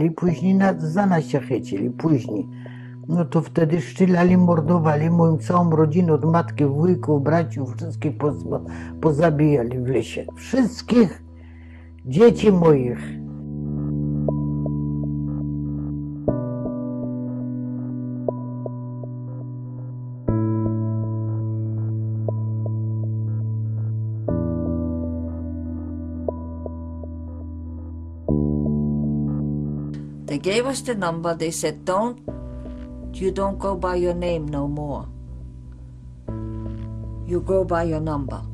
I później na, za nas się chycili, później. No to wtedy szczylali, mordowali moją całą rodzinę, od matki, wujków, braciów, wszystkich poz, pozabijali w lesie. Wszystkich dzieci moich. They gave us the number. They said, "Don't you don't go by your name no more. You go by your number."